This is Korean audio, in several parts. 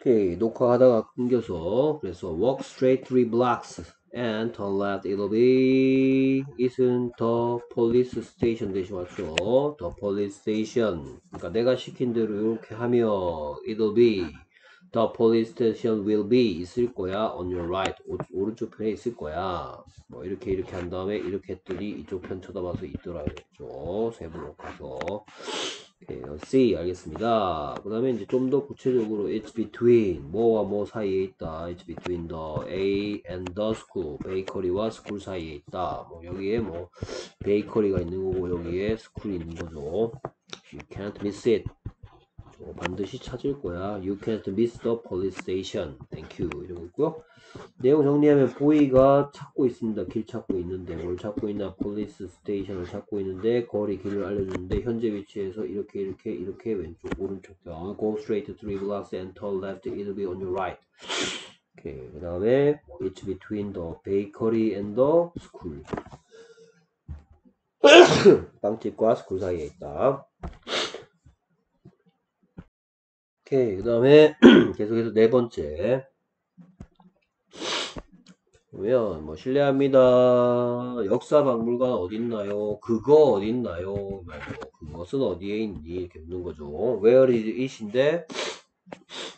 오케이 녹화하다가 끊겨서 그래서 walk straight three blocks and turn left it'll be isn't the police station 대신 맞죠 the police station 그러니까 내가 시킨 대로 이렇게 하면 it'll be the police station will be 있을 거야 on your right 오, 오른쪽 편에 있을 거야 뭐 이렇게 이렇게 한 다음에 이렇게 했더니 이쪽 편 쳐다봐서 있더라 그랬죠 세 블록 가서 C 알겠습니다. 그 다음에 이제 좀 더 구체적으로 it's between 뭐와 뭐 사이에 있다. it's between the bakery and the school. bakery와 school 사이에 있다. 뭐 여기에 뭐 bakery가 있는 거고 여기에 school이 있는 거죠. You can't miss it. 저 반드시 찾을 거야. You can't miss the police station. Thank you. 이러고 있고요. 내용 정리하면 boy가 찾고 있습니다. 길 찾고 있는데 뭘 찾고 있나? police station을 찾고 있는데 거리 길을 알려주는데 현재 위치에서 이렇게 이렇게 이렇게 왼쪽 오른쪽 편 go straight three blocks and turn left it'll be on your right. 오케이 그 다음에 it's between the bakery and the school. 빵집과 school 사이에 있다. 오케이 그 다음에 계속해서 네 번째 보면 뭐 실례합니다. 역사 박물관 어딨나요? 그거 어딨나요? 뭐, 그것은 어디에 있니? 이렇게 묻는 거죠. Where is it인데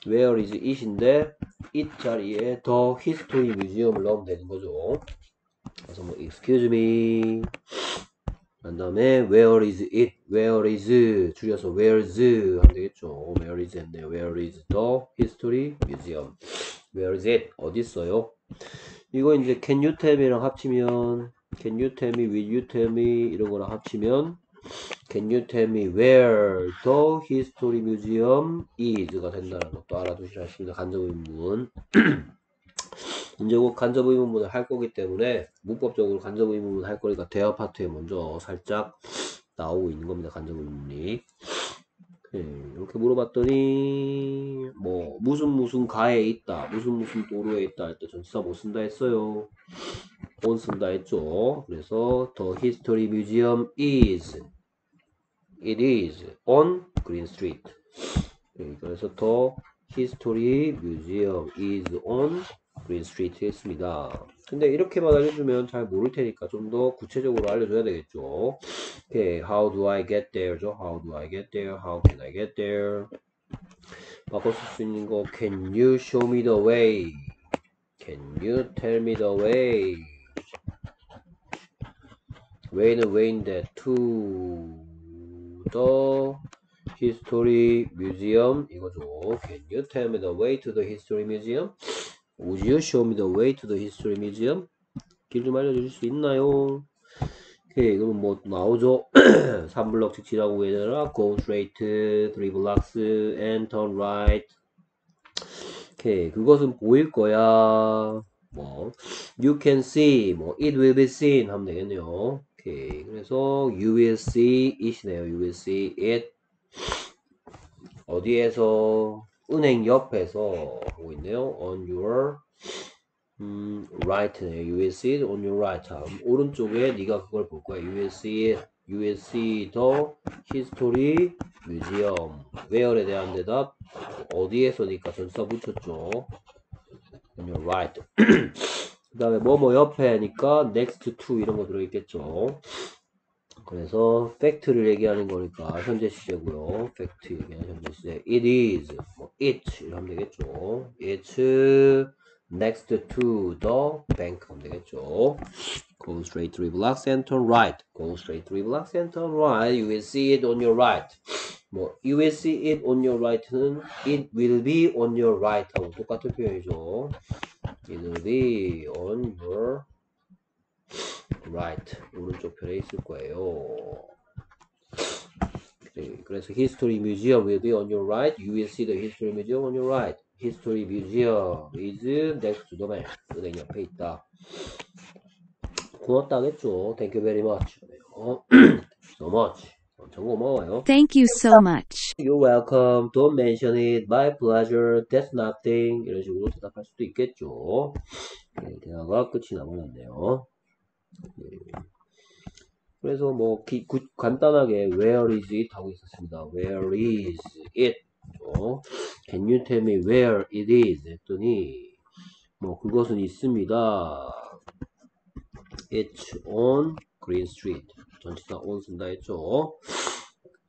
Where is it인데 it 자리에 더 히스토리 뮤지엄을 넣으면 되는 거죠. 그래서 뭐 excuse me 그 다음에 where is it? where is 줄여서 where's 하면 되겠죠. where is 했네요. where is the history museum? where is it? 어디 있어요? 이거 이제 can you tell me랑 합치면 can you tell me, will you tell me 이런 거랑 합치면 can you tell me where the history museum is가 된다는 것도 알아두시라 했습니다. 간접 의문 이제 곧 간접 의문문을 할 거기 때문에 문법적으로 간접 의문문 할 거니까 대화 파트에 먼저 살짝 나오고 있는 겁니다. 간접 의문문이. 네, 이렇게 물어봤더니 뭐 무슨 무슨 가에 있다 무슨 무슨 도로에 있다 할 때 전치사 못 쓴다 했어요? on 쓴다 했죠? 그래서 the history museum is it is on green street. 네, 그래서 the history museum is on green street 했습니다 근데 이렇게만 알려주면 잘 모를 테니까 좀 더 구체적으로 알려줘야 되겠죠 Okay, how do I get there죠? How do I get there? How can I get there? 바꿔 쓸 수 있는 거 Can you show me the way? Can you tell me the way? way는 way인데 to the history museum 이거죠. Can you tell me the way to the history museum? Would you show me the way to the history museum? 길 좀 알려주실 수 있나요? 오케이, 그럼 뭐 나오죠? 3블럭 직진하고 얘들아 go straight 3 blocks and turn right 오케이, 그것은 보일 거야 뭐 you can see, 뭐 it will be seen 하면 되겠네요 오케이, 그래서 you will see it이네요 you will see it 어디에서 은행 옆에서 하고 있네요 on your 음, right네. You will see it on your right. 오른쪽에 네가 그걸 볼 거야. You will see it. You will see the history museum. where에 대한 대답 어디에서니까 전사 붙였죠. on your right. 그 다음에 뭐뭐 옆에니까 next to 이런 거 들어있겠죠. 그래서 팩트를 얘기하는 거니까 현재 시제고요. 팩트 얘기하는 현재 시제. It is, 뭐 it 이러면 되겠죠. It's next to the bank 하면 되겠죠. Go straight three blocks and turn right. Go straight three blocks and turn right. You will see it on your right. 뭐 you will see it on your right는 it will be on your right 하고 똑같은 표현이죠. It will be on your right. 오른쪽 편에 있을 거예요. 그래, 그래서 history museum will be on your right. You will see the history museum on your right. History Museum is next to the bank. 은행 옆에 있다. 고맙다 하겠죠. Thank you very much. 어, so much. 엄청 고마워요. Thank you so much. You're welcome. Don't mention it. My pleasure. That's nothing. 이런 식으로 대답할 수도 있겠죠. 네, 대화가 끝이 나버렸네요. 네. 그래서 뭐 기, 구, 간단하게 Where is it 하고 있었습니다. Where is it? 어, Can you tell me where it is? 했더니 뭐 그것은 있습니다. It's on Green Street. 전치사 on 쓴다 했죠.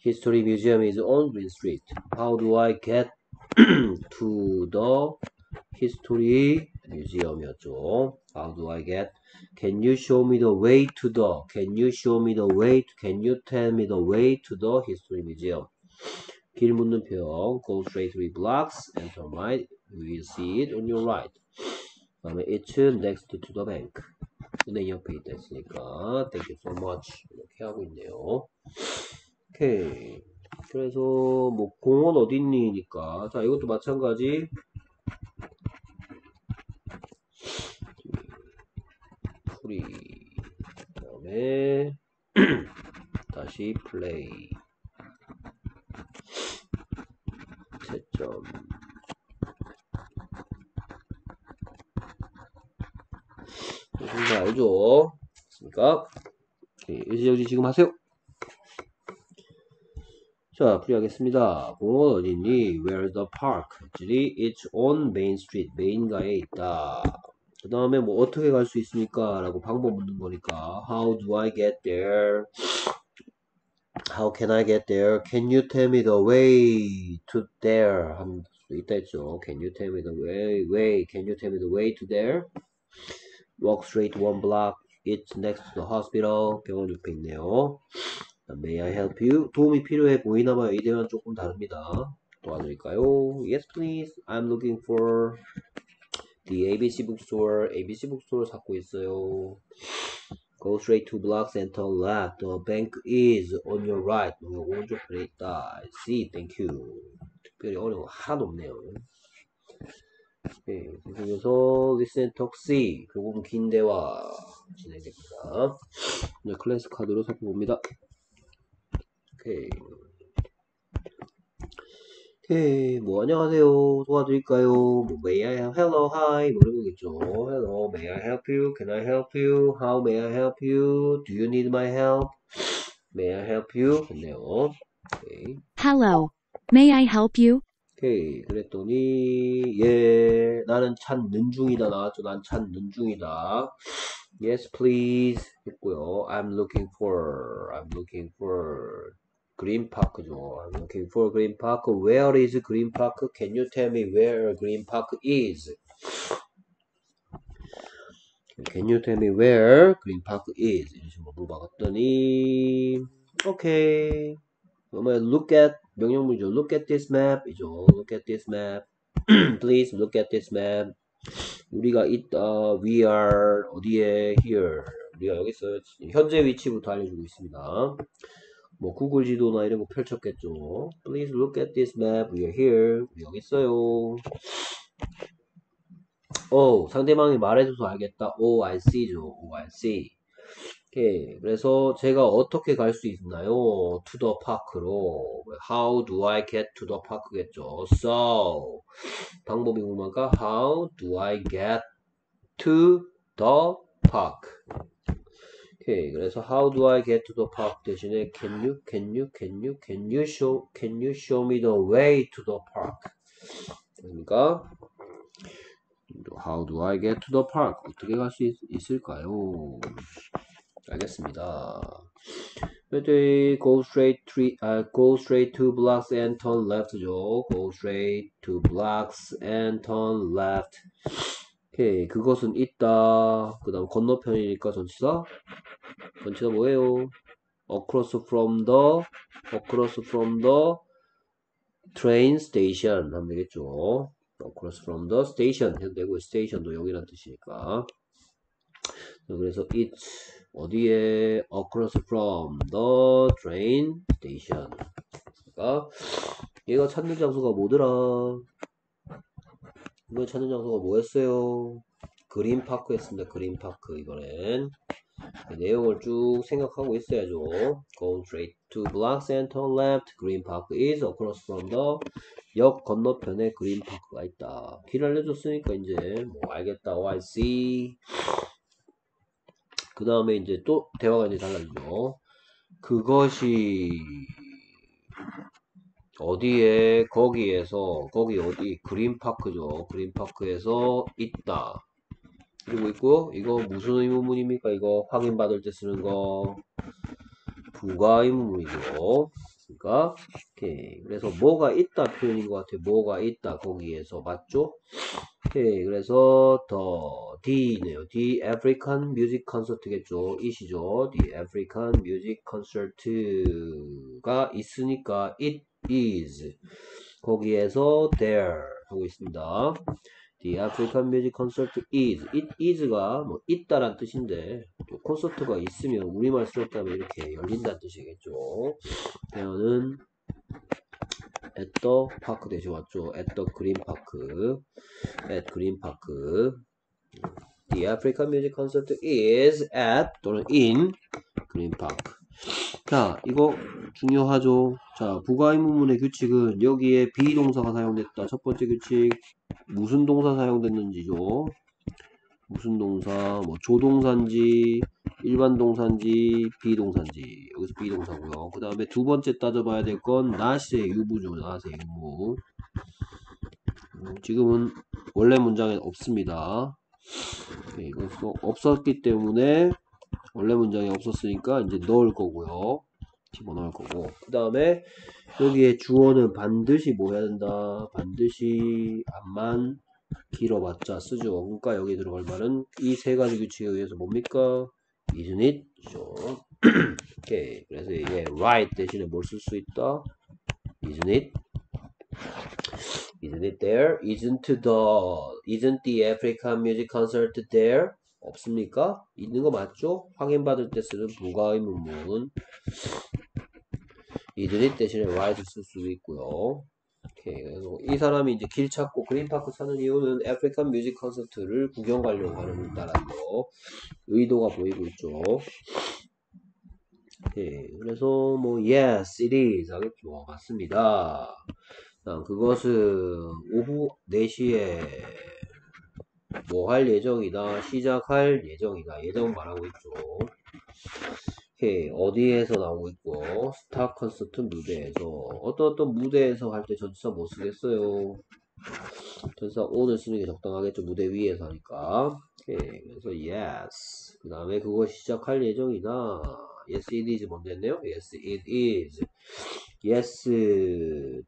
History Museum is on Green Street. How do I get to the History Museum이었죠. How do I get? Can you show me the way to the? Can you show me the way? To, can you tell me the way to the History Museum? 길 묻는 표현. Go straight three blocks and turn right. You will see it on your right. 그다음에 it's next to the bank. 은행 옆에 있다 했으니까 thank you so much 이렇게 하고 있네요. 오케이. 그래서 뭐 공원 어딨니니까 자 이것도 마찬가지 프리 그 다음에 다시 플레이 채점 이거 알죠? 됐습니까? 일시정지 지금 하세요. 자, 풀이하겠습니다. 공원 어디니? Where's the park? actually it's on Main Street. 메인가에 있다. 그 다음에 뭐 어떻게 갈 수 있습니까? 라고 방법 묻는 거니까 How do I get there? How can I get there? Can you tell me the way to there? 하면 수도 있다 했죠. Can you tell me the way? Way? Can you tell me the way to there? Walk straight one block. It's next to the hospital. 병원 옆에 있네요. May I help you? 도움이 필요해 보이나 봐요. 이 대화는 조금 다릅니다. 도와드릴까요? Yes, please. I'm looking for the ABC bookstore. ABC bookstore 찾고 있어요. Go straight two blocks and turn left. The bank is on your right. 오른쪽 편에 있다. I see. Thank you. 특별히 어려운 거 하나도 없네요. 네, 계속해서 listen talk C. 조금 긴 대화 진행됩니다. 네, 클래스 카드로 살펴봅니다. 오케이. 오케이. 뭐, 안녕하세요. 도와드릴까요? 뭐, may I help, hello, hi. 뭐, 이런 거겠죠. hello, may I help you? Can I help you? How may I help you? Do you need my help? May I help you? 됐네요. 오케이. Hello. May I help you? 오케이. 그랬더니, 예, 나는 찾는 중이다. 나왔죠. 난 찾는 중이다. Yes, please. 했고요. I'm looking for, I'm looking for green park죠. I'm looking for green park. Where is green park? Can you tell me where green park is? Can you tell me where green park is? 식으로 물어봤더니, 오케이. 그러면 look at 명령문이죠. Look at this map 이죠. Look at this map. Please look at this map. 우리가 있다. We are 어디에? Here. 우리가 여기 있어요. 현재 위치부터 알려주고 있습니다. 뭐 구글 지도나 이런 거 펼쳤겠죠. Please look at this map. We are here. 여기 있어요. 오, 상대방이 말해줘서 알겠다. O, I see죠. O, I see. 오케이. 그래서 제가 어떻게 갈 수 있나요? To the park로. How do I get to the park겠죠. So, 방법이 궁금한가? How do I get to the park? 오케이. 그래서 how do I get to the park 대신에 can you, can you, can you, can you show, can you show me the way to the park? 그러니까 how do I get to the park? 어떻게 갈 수 있을까요? 알겠습니다. 네, go straight three, uh, go straight two blocks and turn left죠. Go straight two blocks and turn left. 오케이, 그것은 있다. 그 다음 건너편이니까 전치사. 전치사 뭐예요? Across from the, across from the train station 하면 되겠죠. Across from the station 해도 되고, station도 여기란 뜻이니까. 그래서 it's 어디에 across from the train station 그러니까 얘가 찾는 장소가 뭐더라 이거 찾는 장소가 뭐였어요? 그린파크 였습니다. 그린파크. 이번엔 그 내용을 쭉 생각하고 있어야죠. Go straight to blocks and turn left park is across from the 역 건너편에 그린파크가 있다. 길 알려줬으니까 이제 뭐 알겠다. Oh, I see. 그 다음에 이제 또 대화가 이제 달라지죠. 그것이 어디에 거기에서 거기 어디 그린파크죠. 그린파크에서 있다. 그리고 있고 이거 무슨 의문문입니까? 이거 확인받을 때 쓰는 거. 부가 의문문이죠. 그러니까 오케이. 그래서 뭐가 있다 표현인 것 같아요. 뭐가 있다 거기에서 맞죠? 오케이. 그래서 더 D네요. The African Music Concert겠죠. 이시죠? The African Music Concert가 있으니까 it is 거기에서 there 하고 있습니다 The African Music Concert is it is가 뭐 있다란 뜻인데 또 콘서트가 있으면 우리말 쓰였다면 이렇게 열린다는 뜻이겠죠 대어는 at park 대신 왔죠 at the green park at green park The African Music Concert is at 또는 in green park 자, 이거 중요하죠. 자, 부가의문문의 규칙은 여기에 비동사가 사용됐다. 첫 번째 규칙 무슨 동사 사용됐는지죠. 무슨 동사, 뭐 조동사인지 일반 동사인지 비동사인지 여기서 비동사고요. 그 다음에 두 번째 따져봐야 될건 not의 유무죠. not의 유무. 음, 지금은 원래 문장에 없습니다. 네, 이것도 없었기 때문에 원래 문장에 없었으니까 이제 넣을 거고요. 집어 넣을 거고. 그 다음에 여기에 주어는 반드시 뭐 해야 된다. 반드시 안만 길어봤자 쓰죠. 그러니까 여기 들어갈 말은 이 세 가지 규칙에 의해서 뭡니까? isn't it? 죠. 오케이. 그래서 이게 right 대신에 뭘 쓸 수 있다? isn't it? Isn't it there? Isn't the Isn't the African music concert there? 없습니까? 있는 거 맞죠? 확인받을 때 쓰는 부가의문문 이들이 대신에 right 쓸 수도 있고요. 오케이. 그래서 이 사람이 이제 길 찾고 Green Park 찾는 이유는 African music concert를 구경 가려고 하는 거 의도가 보이고 있죠. 오케이. 그래서 뭐 yes it is 하겠죠. 맞습니다. 그것은 오후 4시에 뭐 할 예정이다, 시작할 예정이다, 예정 말하고 있죠. 오케이, 어디에서 나오고 있고, 스타 콘서트 무대에서, 어떤 어떤 무대에서 할 때 전치사 못 쓰겠어요. 전치사 오늘 쓰는 게 적당하겠죠. 무대 위에서 하니까. 오케이, 그래서 yes. 그 다음에 그거 시작할 예정이다. yes, it is 뭔데 했네요? yes, it is. yes, the,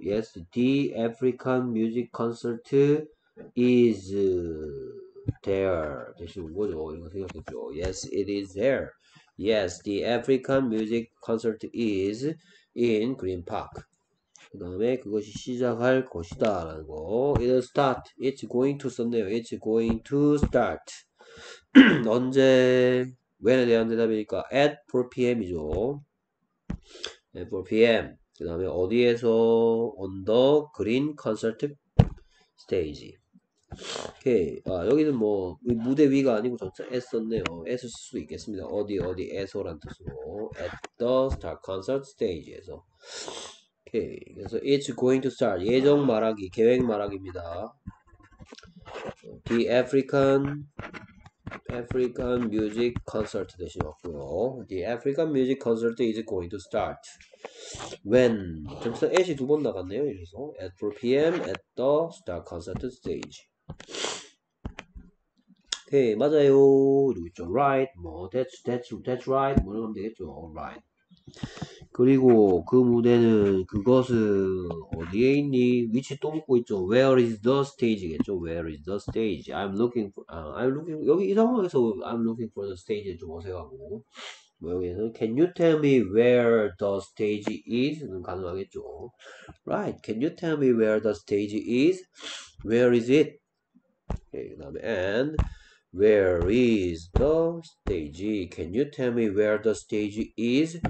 yes, the African music concert is there 대신 온 거죠. 이런 거 생각했죠. Yes, it is there. Yes, the African music concert is in Green Park. 그 다음에 그것이 시작할 것이다 라는 거. It'll start. It's going to 썼네요. It's going to start. 언제 when에 대한 대답이니까 at 4pm이죠. at 4pm. 그 다음에 어디에서 on the green concert stage. 오케이. 아, 여기는 뭐, 무대 위가 아니고 전체 S 썼네요. S 쓸 수도 있겠습니다. 어디, 어디에서란 뜻으로. at the star concert stage에서. 오케이. 그래서 it's going to start. 예정 말하기, 계획 말하기입니다. The African, African music concert 대신 왔고요. The African music concert is going to start. When. 점수 at이 두 번 나갔네요. 여기서. At 4 p.m. at the star concert stage. 오케이 맞아요 그리고 있죠 right 뭐 that's that's that's right 뭐 이러면 되겠죠 right 그리고 그 무대는 그것은 어디에 있니 위치 또 묻고 있죠 where is the stage겠죠 where is the stage I'm looking for 아, I'm looking 여기 이 상황에서 I'm looking for the stage 좀 어색하고 뭐 여기서 can you tell me where the stage is?는 가능하겠죠 right can you tell me where the stage is where is it 오케이, 그 다음에 and where is the stage? Can you tell me where the stage is?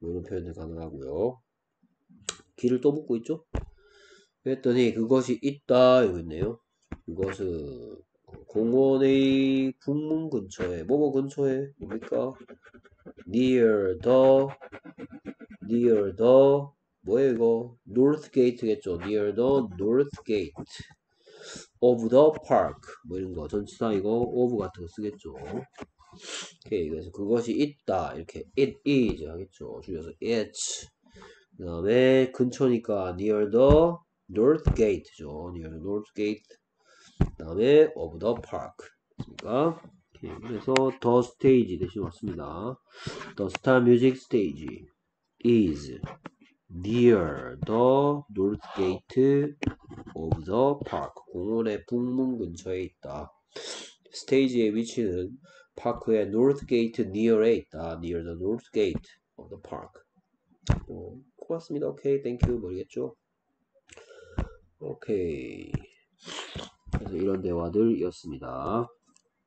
이런 표현도 가능하고요. 길을 또 묻고 있죠? 그랬더니 그것이 있다 여기 있네요. 그것은 공원의 북문 근처에 뭐뭐 근처에 뭡니까? near the near the 뭐예요 이거? north gate겠죠. near the north gate of the park 뭐 이런 거 전치사 이거 of 같은 거 쓰겠죠 오케이 그래서 그것이 있다 이렇게 it is 하겠죠 줄여서 it's 그 다음에 근처니까 near the north gate죠. near the north gate. 그 다음에 of the park. 그러니까 그래서 the stage 대신 왔습니다. The Star Music Stage is near the north gate of the park. 공원의 북문 근처에 있다. stage의 위치는 park의 north gate near에 있다. near the north gate of the park. 어, 고맙습니다. 오케이, thank you 모르겠죠? 오케이. 그래서 이런 대화들이었습니다.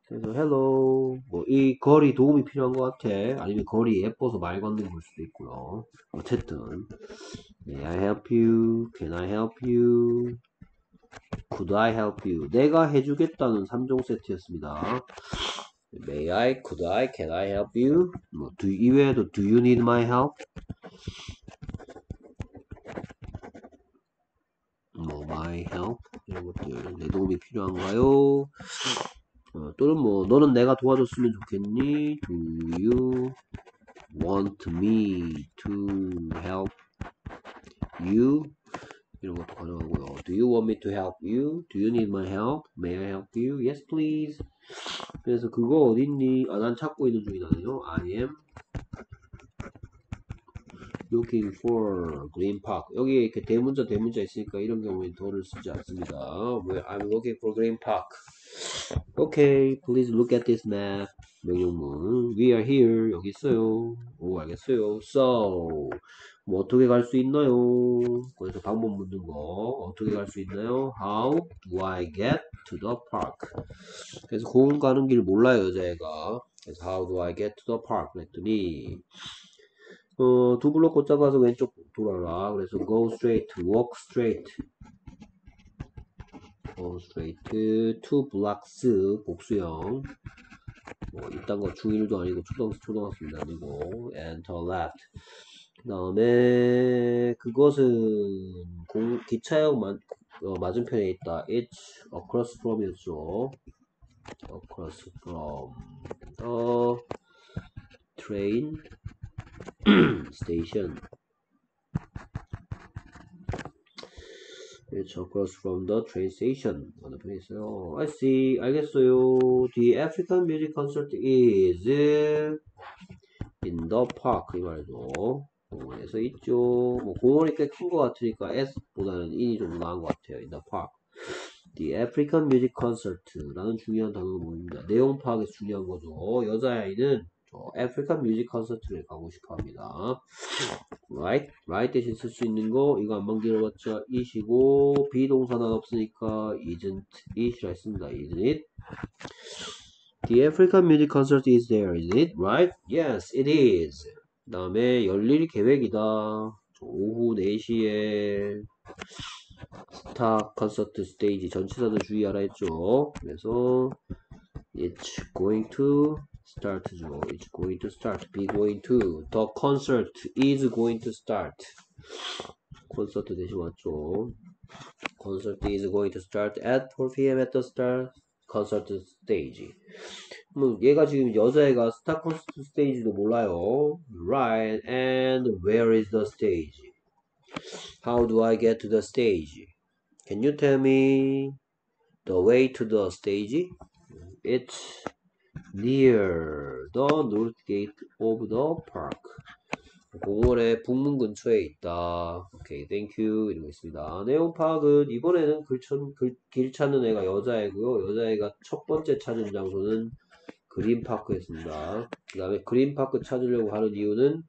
그래서 hello 뭐 이 girl이 도움이 필요한 것 같아 아니면 girl이 예뻐서 말 거는 걸 수도 있고요 어쨌든 May I help you? Can I help you? Could I help you? 내가 해주겠다는 3종 세트였습니다 May I? Could I? Can I help you? 뭐 do, 이외에도 Do you need my help? 뭐 my help? 이런 것들 내 도움이 필요한가요? 어, 또는 뭐 너는 내가 도와줬으면 좋겠니? Do you want me to help you? 이런 것도 가능하고요. Do you want me to help you? Do you need my help? May I help you? Yes, please. 그래서 그거 어딨니? 아, 난 찾고 있는 중이라네요. I am looking for green park. 여기에 이렇게 대문자 대문자 있으니까 이런 경우에 더를 쓰지 않습니다. Where I'm looking for green park. Okay, please look at this map. 명령문. We are here. 여기 있어요. 오, 알겠어요. So, 뭐 어떻게 갈 수 있나요? 그래서 방법 묻는 거. 어떻게 갈 수 있나요? How do I get to the park? 그래서 공원 가는 길 몰라요, 여자애가. 그래서 How do I get to the park? 그랬더니 어, 두 블록 꽂 잡아서 왼쪽 돌아라. 그래서 go straight, walk straight. go straight, two blocks, 복수형. 뭐, 이딴 거 중1도 아니고 초등, 초등학생도 아니고, to left. 그 다음에, 그것은 공, 기차역 마, 어, 맞은편에 있다. It's across from 이었죠. across from the train station. It's across from the train station. 어느 편에 있어요? I see. 알겠어요. The African music concert is in the park. 이 공원에서 있죠. 뭐 공원이 꽤 큰 것 같으니까 at보다는 in이 좀 나은 것 같아요. In the park. The African Music Concert라는 중요한 단어가 뭐입니다. 내용 파악에서 중요한 거죠. 여자아이는 저 African music concert를 가고 싶어 합니다. right? right 대신 쓸 수 있는 거 이거 안 만들어봤자 it이고 비동사는 없으니까 isn't it이라 했습니다. isn't it? The African Music Concert is there, isn't it? Right? Yes, it is. 그 다음에 열릴 계획이다. 저 오후 4시에 스타 콘서트 스테이지 전치사도 주의하라 했죠. 그래서 it's going to start죠. It's going to start. Be going to. The concert is going to start. 콘서트 대신 왔죠. Concert is going to start at 4 p.m. at the star concert stage. 뭐 얘가 지금 여자애가 스타 콘서트 스테이지도 몰라요. Right. And where is the stage? How do I get to the stage? Can you tell me the way to the stage? It's near the north gate of the park. 공원의 북문 근처에 있다. 오케이, thank you 이러고 있습니다. 내용 파악은 이번에는 girl, 천, girl, 길 찾는 애가 여자애고요. 여자애가 첫 번째 찾은 장소는 Green Park였습니다. 그 다음에 Green Park 찾으려고 하는 이유는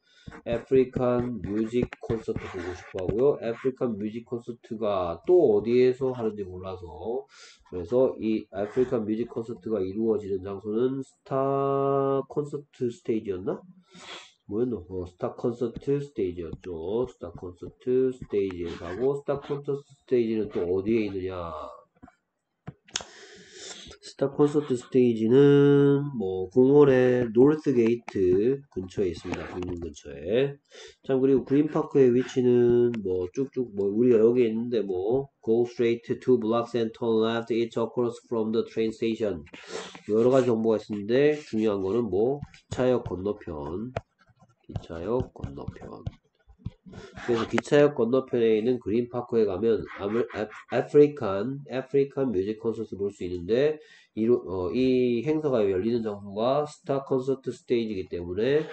African music concert 보고 싶어 하고요. African music concert가 또 어디에서 하는지 몰라서 그래서 이 African music concert가 이루어지는 장소는 Star Concert Stage였나? 뭐였노? 어, Star Concert Stage였죠. Star Concert Stage에 가고 Star Concert Stage는 또 어디에 있느냐? Star Concert Stage는 뭐 공원의 north gate 근처에 있습니다. 북문 근처에. 참 그리고 Green Park의 위치는 뭐 쭉쭉 뭐 우리가 여기 있는데 뭐 go straight two blocks and turn left. It's across from the train station. 여러 가지 정보가 있는데 중요한 거는 뭐 기차역 건너편. 기차역 건너편. 그래서 기차역 건너편에 있는 Green Park에 가면 아메, African African music concert 볼 수 있는데 이, 어, 이 행사가 열리는 장소가 Star Concert Stage이기 때문에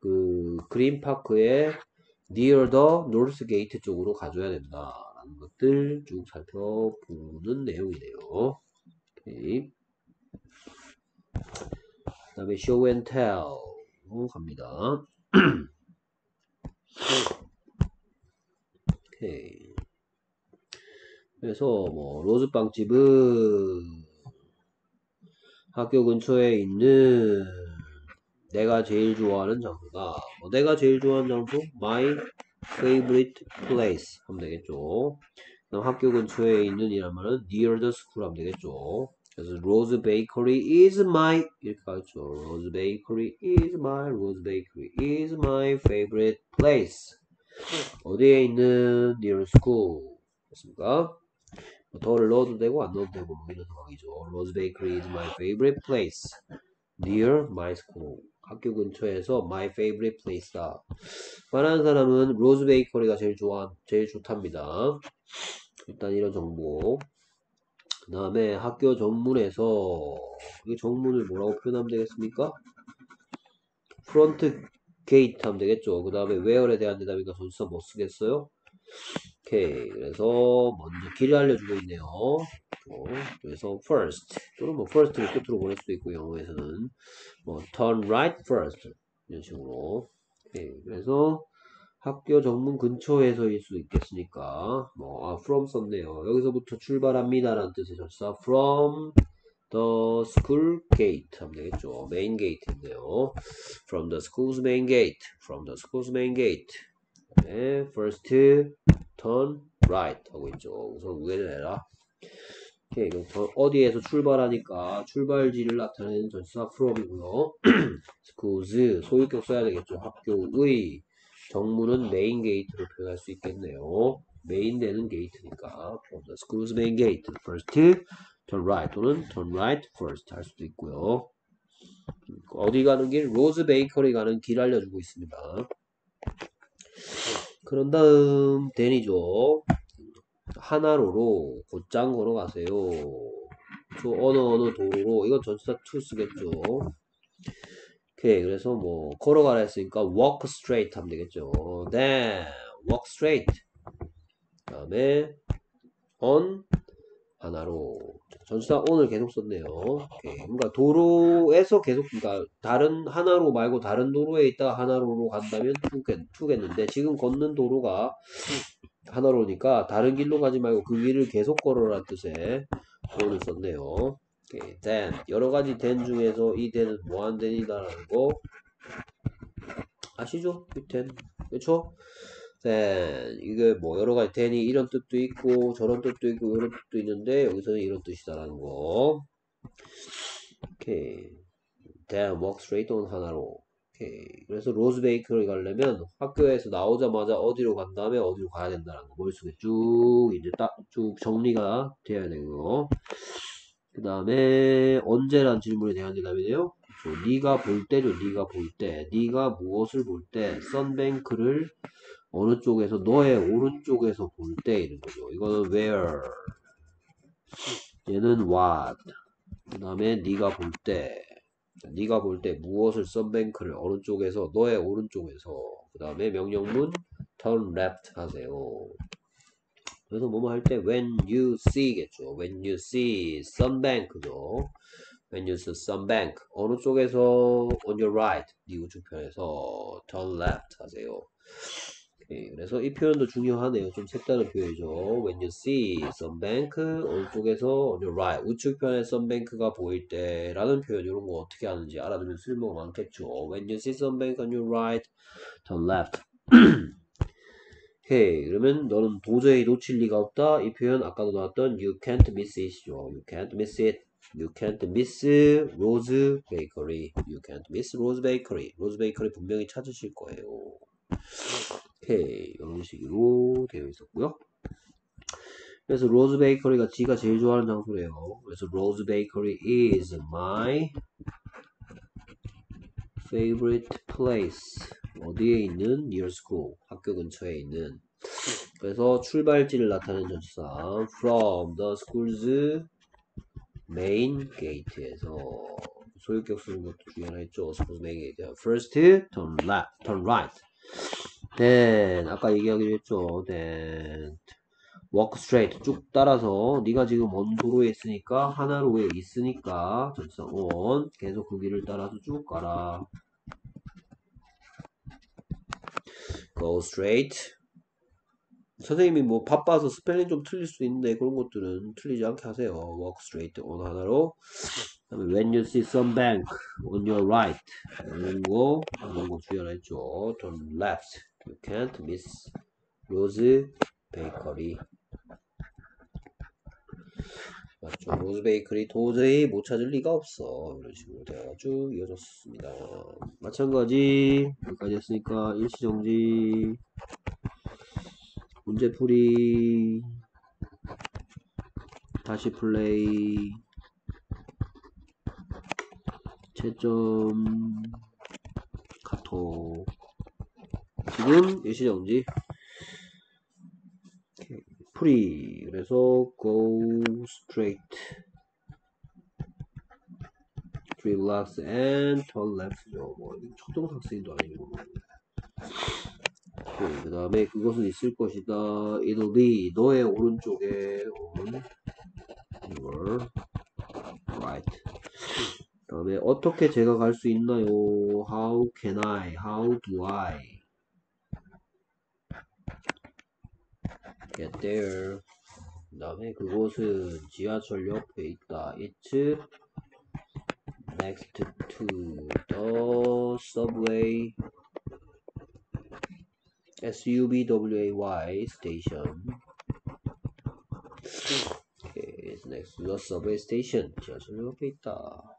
그 Green Park의 near the north gate 쪽으로 가줘야 된다 라는 것들 쭉 살펴보는 내용이네요. 오케이. 그 다음에 show and tell. 갑니다 오케이. 그래서 뭐 로즈빵집은 학교 근처에 있는 내가 제일 좋아하는 장소다. 뭐 내가 제일 좋아하는 장소 my favorite place 하면 되겠죠. 그럼 학교 근처에 있는 이라면은 near the school 하면 되겠죠. 그래서 Rose Bakery is my 이렇게 가겠죠. Rose Bakery is my Rose Bakery is my favorite place. 어디에 있는 near school 됐습니까? 뭐 더를 넣어도 되고 안 넣어도 되고 뭐 이런 상황이죠. Rose Bakery is my favorite place near my school. 학교 근처에서 my favorite place다. 말하는 사람은 Rose Bakery가 제일 좋아, 제일 좋답니다. 일단 이런 정보. 그 다음에 학교 정문에서 이 정문을 뭐라고 표현하면 되겠습니까? front gate 하면 되겠죠. 그 다음에 where에 대한 대답이니까 전치사 뭐 쓰겠어요? 오케이. 그래서 먼저 길을 알려주고 있네요. 어, 그래서 first 또는 뭐 first를 끝으로 보낼 수도 있고 영어에서는 뭐 turn right first 이런 식으로. 오케이. 그래서 학교 정문 근처에서일 수 있겠으니까 뭐 아, from 썼네요. 여기서부터 출발합니다라는 뜻의 전치사 from the school gate 하면 되겠죠. main gate인데요. from the school's main gate. from the school's main gate. 네, first turn right 하고 있죠. 우선 우회를 해라. 오케이, 그럼 저 어디에서 출발하니까 출발지를 나타내는 전치사 from이고요. schools 소유격 써야 되겠죠. 학교의 정문은 main gate로 표현할 수 있겠네요. 메인 되는 gate니까 from the school's main gate first turn right 또는 turn right first 할 수도 있고요. 어디 가는 길? Rose Bakery 가는 길 알려주고 있습니다. 그런 다음 then이죠. 하나로로 곧장 걸어가세요. 저 어느 어느 도로로 이건 전치사 to 쓰겠죠. 오케이 그래서 뭐 걸어가라 했으니까 walk straight 하면 되겠죠. then walk straight 그 다음에 on 하나로 전치사 on을 계속 썼네요. 오케이. 그러니까 도로에서 계속 그러니까 다른 하나로 말고 다른 도로에 있다가 하나로로 간다면 투겠 는데 지금 걷는 도로가 하나로니까 다른 길로 가지 말고 그 길을 계속 걸어라 뜻의 on을 썼네요. 오케이. then 여러 가지 then 중에서 이 then은 뭐한 then이다라는 거 아시죠? 이 then 그렇죠? Then 이게 뭐 여러 가지 then이 이런 뜻도 있고 저런 뜻도 있고 이런 뜻도 있는데 여기서는 이런 뜻이다라는 거. 오케이. then walk straight on 하나로. 오케이. 그래서 Rose Bakery 가려면 학교에서 나오자마자 어디로 간 다음에 어디로 가야 된다는 거 머릿속에 쭉 이제 딱 쭉 정리가 되어야 되고 그 다음에 언제란 질문에 대한 대답이네요. 네가 볼 때죠. 네가 볼 때. 네가 무엇을 볼 때. Sun Bank를 어느 쪽에서 너의 오른쪽에서 볼 때 이런 거죠. 이거는 where. 얘는 what. 그 다음에 네가 볼 때. 네가 볼 때 무엇을 썬뱅크를 어느 쪽에서 너의 오른쪽에서 그 다음에 명령문 turn left 하세요. 그래서 뭐뭐 할 때 when you see겠죠. when you see sunbank죠. when you see sunbank 어느 쪽에서 on your right 네 우측편에서 turn left 하세요. 오케이. 그래서 이 표현도 중요하네요. 좀 색다른 표현이죠. when you see sunbank 어느 쪽에서 on your right 우측편에 sunbank가 보일 때라는 표현 이런 거 어떻게 하는지 알아두면 쓸모가 많겠죠. when you see sunbank on your right turn left 오케이 그러면 너는 도저히 놓칠 리가 없다 이 표현 아까도 나왔던 you can't miss it이죠 you can't miss it you can't miss rose bakery you can't miss rose bakery rose bakery 분명히 찾으실 거예요 오케이 이런 식으로 되어 있었고요 그래서 로즈 베이커리가 지가 제일 좋아하는 장소래요 그래서 rose bakery is my favorite place 어디에 있는 near school 학교 근처에 있는 그래서 출발지를 나타내는 전치사 from the school's main gate에서 소유격 쓰는 것도 있죠. suppose main gate. First turn left, turn right. Then 아까 얘기하기로 했죠. Then walk straight 쭉 따라서 네가 지금 원 도로에 있으니까 하나로에 있으니까 전치사 계속 그 길을 따라서 쭉 가라. Go straight. 선생님이 뭐 바빠서 스펠링 좀 틀릴 수 있는데 그런 것들은 틀리지 않게 하세요. Walk straight on 하나로. when you see some bank on your right 이런 거 이런 거 주의하라 했죠. Turn left. You can't miss Rose Bakery. 맞죠. 로즈 베이커리 도저히 못 찾을 리가 없어. 이런 식으로 대화가 쭉 이어졌습니다. 마찬가지 여기까지 했으니까 일시정지 문제풀이 다시 플레이 채점 카톡 지금 일시정지. 풀이 그래서 go straight blocks and turn left죠 뭐 초등학생도 아니고 그 다음에 그것은 있을 것이다. It'll be 너의 오른쪽에 on your right. 그 다음에 어떻게 제가 갈 수 있나요? How can I? How do I get there? 그 다음에 그곳은 지하철 옆에 있다. It's next to the subway. S-U-B-W-A-Y station. Okay, it's next to the subway station. 지하철 옆에 있다.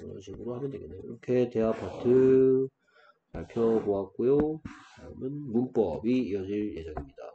이런 식으로 하면 되겠네요. 이렇게 대화 파트 살펴보았고요. 다음은 문법이 이어질 예정입니다.